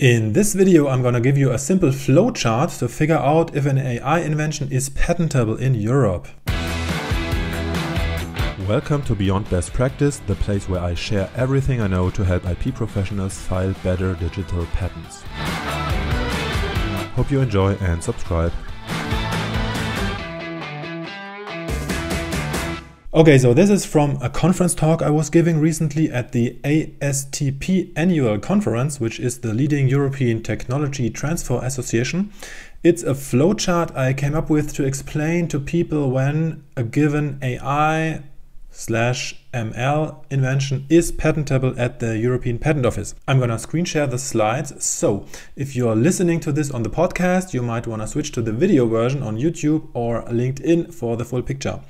In this video, I'm going to give you a simple flowchart to figure out if an AI invention is patentable in Europe. Welcome to Beyond Best Practice, the place where I share everything I know to help IP professionals file better digital patents. Hope you enjoy and subscribe. Okay, so this is from a conference talk I was giving recently at the ASTP annual conference, which is the leading European technology transfer association. It's a flowchart I came up with to explain to people when a given AI slash ML invention is patentable at the European Patent Office. I'm going to screen share the slides. So if you're listening to this on the podcast, you might want to switch to the video version on YouTube or LinkedIn for the full picture.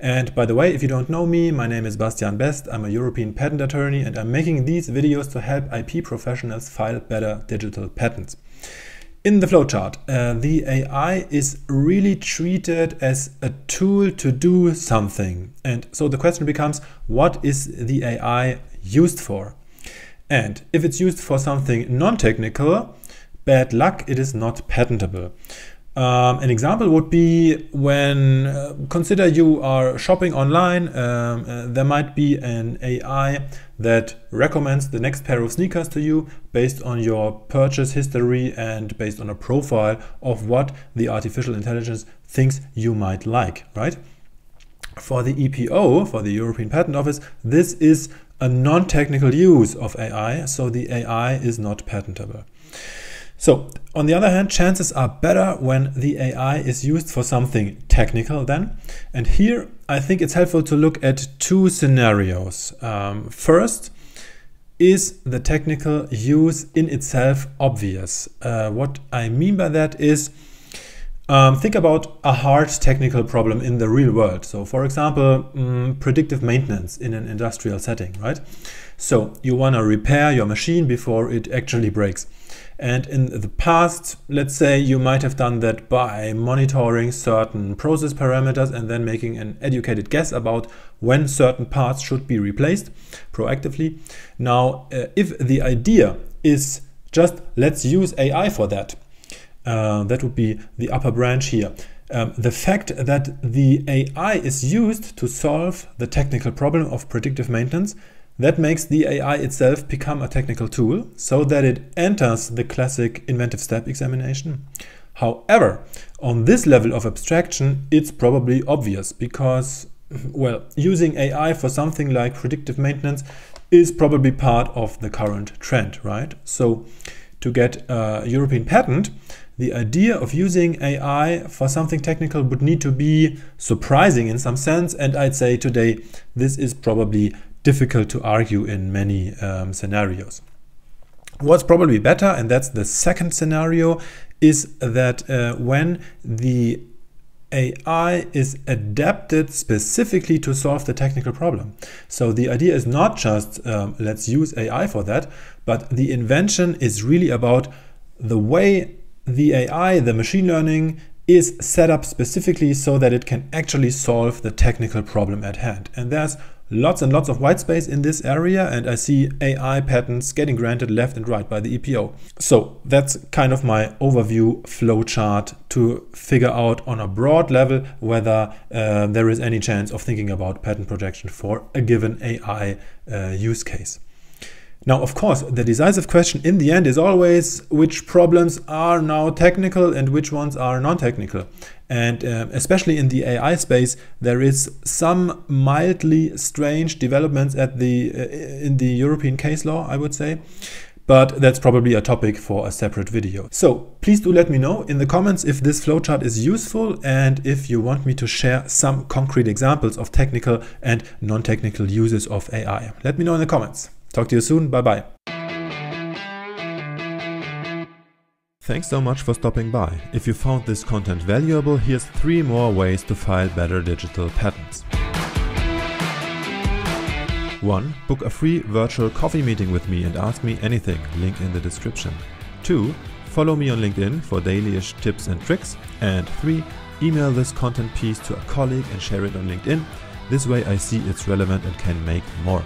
And by the way, if you don't know me, my name is Bastian Best. I'm a European patent attorney and I'm making these videos to help IP professionals file better digital patents. In the flowchart, uh, the AI is really treated as a tool to do something. And so the question becomes, what is the AI used for? And if it's used for something non-technical, bad luck, it is not patentable. Um, an example would be when uh, consider you are shopping online, um, uh, there might be an AI that recommends the next pair of sneakers to you based on your purchase history and based on a profile of what the artificial intelligence thinks you might like, right? For the EPO, for the European Patent Office, this is a non-technical use of AI, so the AI is not patentable. So on the other hand, chances are better when the AI is used for something technical then. And here I think it's helpful to look at two scenarios. Um, first, is the technical use in itself obvious? Uh, what I mean by that is um, think about a hard technical problem in the real world. So for example, um, predictive maintenance in an industrial setting, right? So you want to repair your machine before it actually breaks. And in the past, let's say you might have done that by monitoring certain process parameters and then making an educated guess about when certain parts should be replaced proactively. Now, uh, if the idea is just let's use AI for that, uh, that would be the upper branch here. Um, the fact that the AI is used to solve the technical problem of predictive maintenance that makes the AI itself become a technical tool so that it enters the classic inventive step examination. However, on this level of abstraction, it's probably obvious because, well, using AI for something like predictive maintenance is probably part of the current trend, right? So to get a European patent, the idea of using AI for something technical would need to be surprising in some sense. And I'd say today, this is probably difficult to argue in many um, scenarios. What's probably better, and that's the second scenario, is that uh, when the AI is adapted specifically to solve the technical problem. So the idea is not just um, let's use AI for that, but the invention is really about the way the AI, the machine learning, is set up specifically so that it can actually solve the technical problem at hand. And there's lots and lots of white space in this area and I see AI patents getting granted left and right by the EPO. So that's kind of my overview flowchart to figure out on a broad level whether uh, there is any chance of thinking about patent protection for a given AI uh, use case. Now, of course, the decisive question in the end is always which problems are now technical and which ones are non-technical. And uh, especially in the AI space, there is some mildly strange developments at the uh, in the European case law, I would say. But that's probably a topic for a separate video. So please do let me know in the comments if this flowchart is useful and if you want me to share some concrete examples of technical and non-technical uses of AI. Let me know in the comments. Talk to you soon. Bye bye. Thanks so much for stopping by. If you found this content valuable, here's three more ways to file better digital patents. 1. Book a free virtual coffee meeting with me and ask me anything, link in the description. 2. Follow me on LinkedIn for dailyish tips and tricks. And 3. Email this content piece to a colleague and share it on LinkedIn. This way I see it's relevant and can make more.